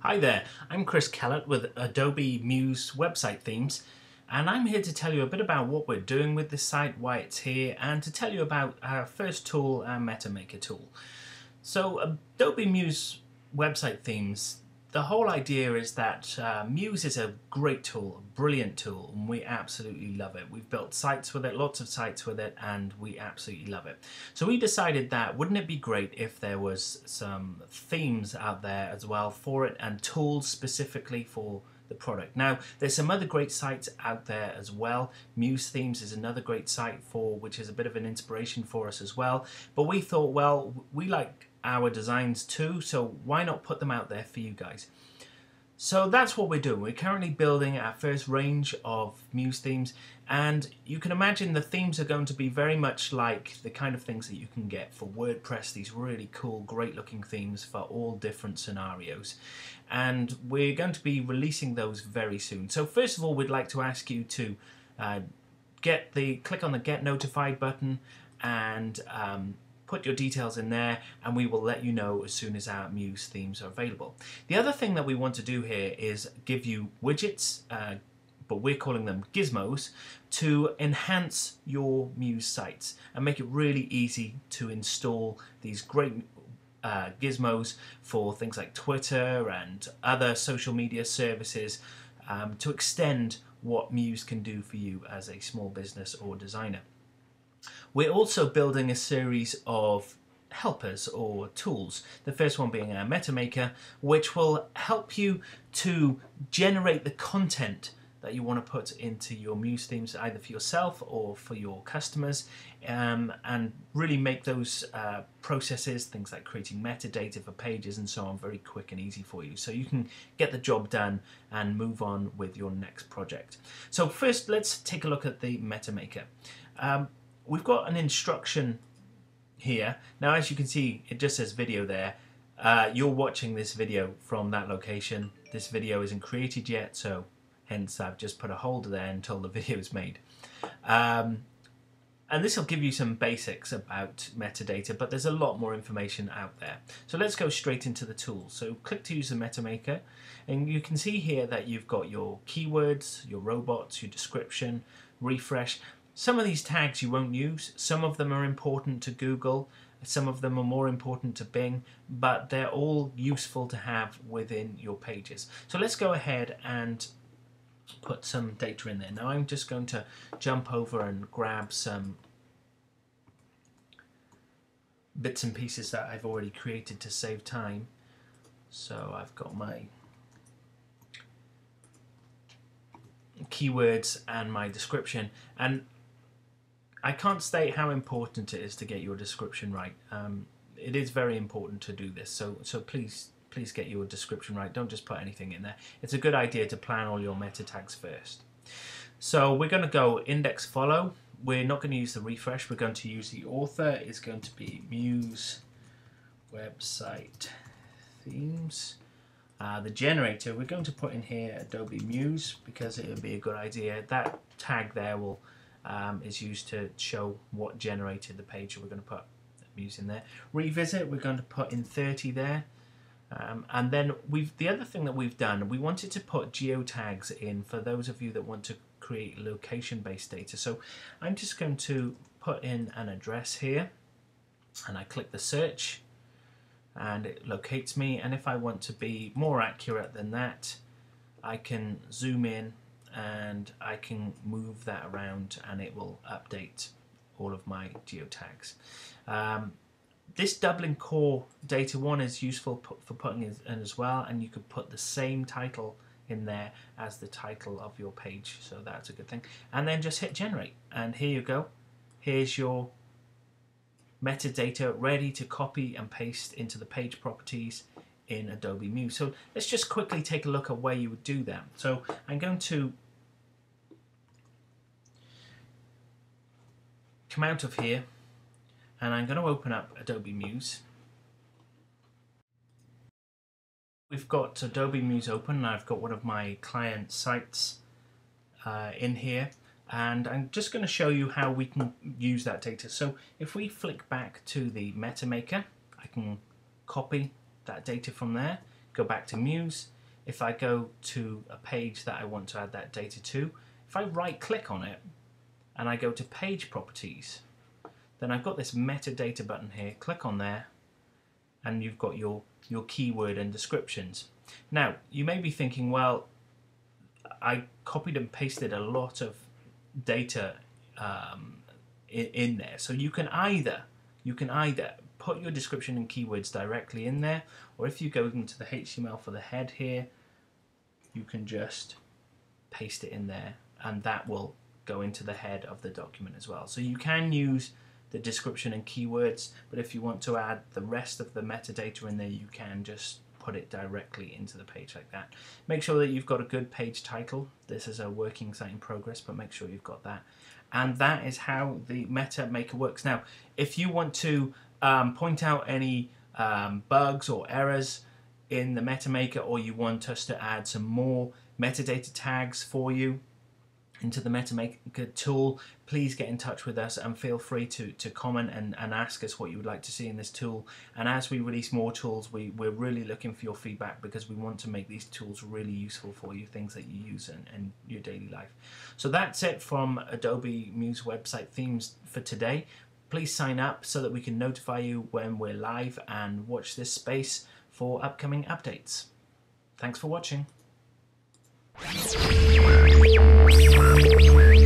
Hi there, I'm Chris Kellett with Adobe Muse website themes and I'm here to tell you a bit about what we're doing with this site, why it's here, and to tell you about our first tool, our MetaMaker tool. So Adobe Muse website themes the whole idea is that uh, Muse is a great tool, a brilliant tool, and we absolutely love it. We've built sites with it, lots of sites with it, and we absolutely love it. So we decided that wouldn't it be great if there was some themes out there as well for it and tools specifically for the product. Now, there's some other great sites out there as well. Muse Themes is another great site for which is a bit of an inspiration for us as well. But we thought, well, we like our designs too, so why not put them out there for you guys? So that's what we're doing. We're currently building our first range of Muse themes and you can imagine the themes are going to be very much like the kind of things that you can get for WordPress, these really cool, great looking themes for all different scenarios. And we're going to be releasing those very soon. So first of all, we'd like to ask you to uh, get the click on the get notified button and um, put your details in there and we will let you know as soon as our Muse themes are available. The other thing that we want to do here is give you widgets, uh, but we're calling them gizmos, to enhance your Muse sites and make it really easy to install these great uh, gizmos for things like Twitter and other social media services um, to extend what Muse can do for you as a small business or designer. We're also building a series of helpers or tools. The first one being our MetaMaker, which will help you to generate the content that you want to put into your Muse themes, either for yourself or for your customers, um, and really make those uh, processes, things like creating metadata for pages and so on, very quick and easy for you. So you can get the job done and move on with your next project. So first, let's take a look at the MetaMaker. Um, we've got an instruction here. Now, as you can see, it just says video there. Uh, you're watching this video from that location. This video isn't created yet, so hence I've just put a holder there until the video is made. Um, and this will give you some basics about metadata, but there's a lot more information out there. So let's go straight into the tool. So click to use the MetaMaker, and you can see here that you've got your keywords, your robots, your description, refresh. Some of these tags you won't use, some of them are important to Google, some of them are more important to Bing, but they're all useful to have within your pages. So let's go ahead and put some data in there. Now I'm just going to jump over and grab some bits and pieces that I've already created to save time. So I've got my keywords and my description and I can't state how important it is to get your description right. Um, it is very important to do this, so so please please get your description right. Don't just put anything in there. It's a good idea to plan all your meta tags first. So we're going to go index follow. We're not going to use the refresh. We're going to use the author. It's going to be Muse website themes. Uh, the generator, we're going to put in here Adobe Muse because it would be a good idea. That tag there will um, is used to show what generated the page we're going to put using there. Revisit, we're going to put in 30 there. Um, and then we've the other thing that we've done, we wanted to put geotags in for those of you that want to create location-based data. So I'm just going to put in an address here and I click the search and it locates me and if I want to be more accurate than that I can zoom in and I can move that around and it will update all of my geotags. Um, this Dublin core data one is useful for putting in as well and you could put the same title in there as the title of your page so that's a good thing and then just hit generate and here you go here's your metadata ready to copy and paste into the page properties in Adobe Muse. So let's just quickly take a look at where you would do that. So I'm going to come out of here and I'm going to open up Adobe Muse. We've got Adobe Muse open and I've got one of my client sites uh, in here and I'm just going to show you how we can use that data. So if we flick back to the MetaMaker, I can copy that data from there, go back to Muse. If I go to a page that I want to add that data to, if I right click on it and I go to page properties, then I've got this metadata button here, click on there, and you've got your, your keyword and descriptions. Now, you may be thinking, well, I copied and pasted a lot of data um, in, in there. So you can either you can either put your description and keywords directly in there, or if you go into the HTML for the head here, you can just paste it in there, and that will go into the head of the document as well. So you can use the description and keywords, but if you want to add the rest of the metadata in there, you can just put it directly into the page like that. Make sure that you've got a good page title. This is a working site in progress, but make sure you've got that. And that is how the Meta Maker works. Now, if you want to um, point out any um, bugs or errors in the Meta Maker, or you want us to add some more metadata tags for you, into the MetaMaker tool, please get in touch with us and feel free to, to comment and, and ask us what you would like to see in this tool. And as we release more tools, we, we're really looking for your feedback because we want to make these tools really useful for you, things that you use in, in your daily life. So that's it from Adobe Muse website themes for today. Please sign up so that we can notify you when we're live and watch this space for upcoming updates. Thanks for watching. Thank you.